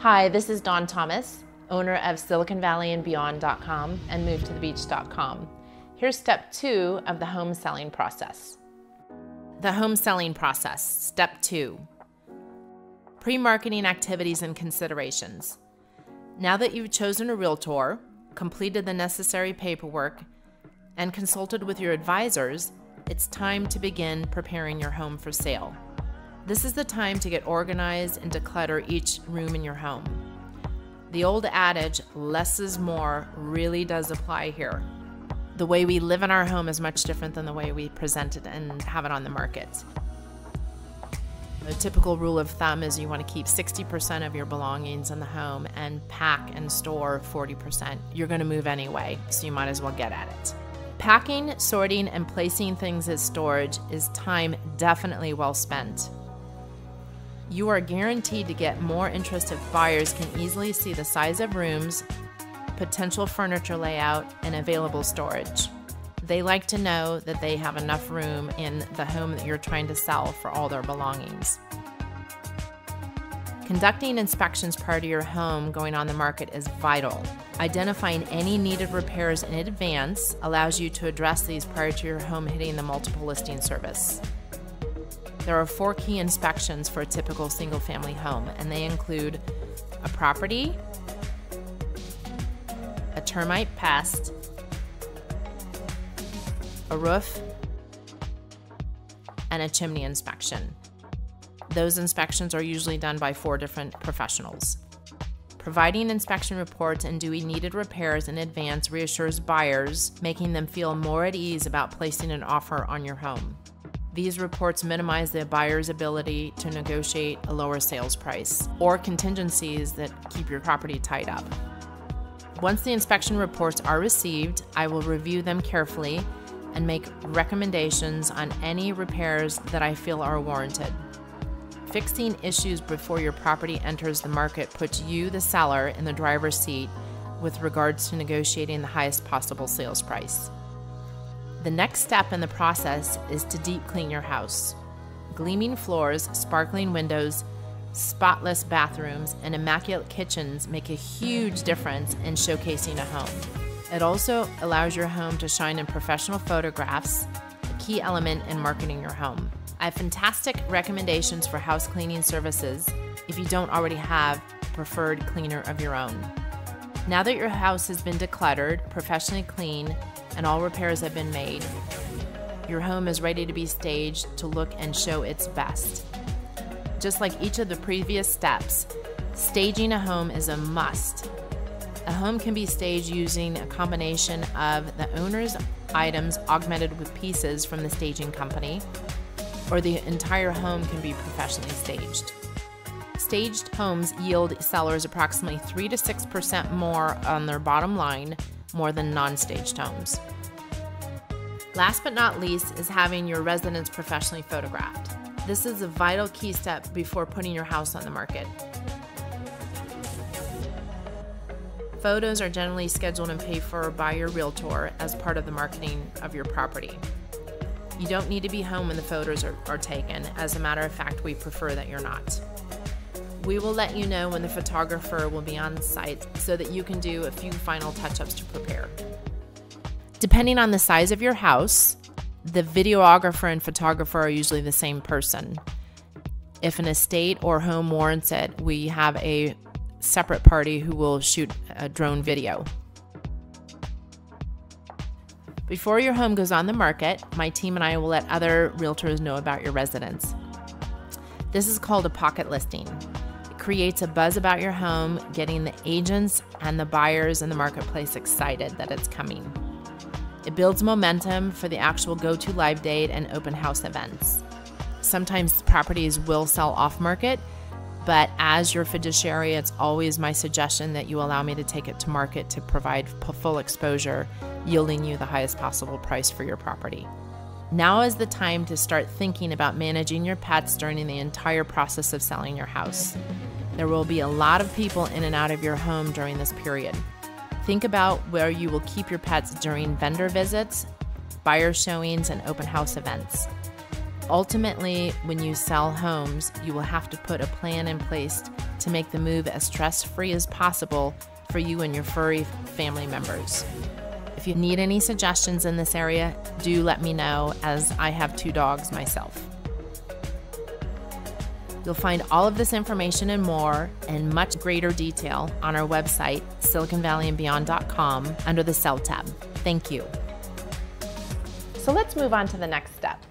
Hi, this is Dawn Thomas, owner of SiliconValleyandBeyond.com and MoveToTheBeach.com. Here's step two of the home selling process. The home selling process, step two. Pre-marketing activities and considerations. Now that you've chosen a realtor, completed the necessary paperwork, and consulted with your advisors, it's time to begin preparing your home for sale. This is the time to get organized and declutter each room in your home. The old adage, less is more, really does apply here. The way we live in our home is much different than the way we present it and have it on the market. A typical rule of thumb is you want to keep 60% of your belongings in the home and pack and store 40%. You're going to move anyway, so you might as well get at it. Packing, sorting, and placing things as storage is time definitely well spent. You are guaranteed to get more interest if buyers can easily see the size of rooms, potential furniture layout, and available storage. They like to know that they have enough room in the home that you're trying to sell for all their belongings. Conducting inspections prior to your home going on the market is vital. Identifying any needed repairs in advance allows you to address these prior to your home hitting the multiple listing service. There are four key inspections for a typical single family home, and they include a property, a termite pest, a roof, and a chimney inspection. Those inspections are usually done by four different professionals. Providing inspection reports and doing needed repairs in advance reassures buyers, making them feel more at ease about placing an offer on your home. These reports minimize the buyer's ability to negotiate a lower sales price or contingencies that keep your property tied up. Once the inspection reports are received, I will review them carefully and make recommendations on any repairs that I feel are warranted. Fixing issues before your property enters the market puts you, the seller, in the driver's seat with regards to negotiating the highest possible sales price. The next step in the process is to deep clean your house. Gleaming floors, sparkling windows, spotless bathrooms, and immaculate kitchens make a huge difference in showcasing a home. It also allows your home to shine in professional photographs, a key element in marketing your home. I have fantastic recommendations for house cleaning services if you don't already have a preferred cleaner of your own. Now that your house has been decluttered, professionally cleaned, and all repairs have been made, your home is ready to be staged to look and show its best. Just like each of the previous steps, staging a home is a must. A home can be staged using a combination of the owner's items augmented with pieces from the staging company, or the entire home can be professionally staged. Staged homes yield sellers approximately 3 to 6% more on their bottom line more than non staged homes. Last but not least is having your residence professionally photographed. This is a vital key step before putting your house on the market. Photos are generally scheduled and paid for by your realtor as part of the marketing of your property. You don't need to be home when the photos are, are taken. As a matter of fact, we prefer that you're not. We will let you know when the photographer will be on site so that you can do a few final touch ups to prepare. Depending on the size of your house, the videographer and photographer are usually the same person. If an estate or home warrants it, we have a separate party who will shoot a drone video. Before your home goes on the market, my team and I will let other realtors know about your residence. This is called a pocket listing. Creates a buzz about your home, getting the agents and the buyers in the marketplace excited that it's coming. It builds momentum for the actual go to live date and open house events. Sometimes properties will sell off market, but as your fiduciary, it's always my suggestion that you allow me to take it to market to provide full exposure yielding you the highest possible price for your property. Now is the time to start thinking about managing your pets during the entire process of selling your house. There will be a lot of people in and out of your home during this period. Think about where you will keep your pets during vendor visits, buyer showings, and open house events. Ultimately, when you sell homes, you will have to put a plan in place to make the move as stress free as possible for you and your furry family members. If you need any suggestions in this area, do let me know as I have two dogs myself. You'll find all of this information and more in much greater detail on our website, siliconvalleyandbeyond.com, under the Sell tab. Thank you. So let's move on to the next step.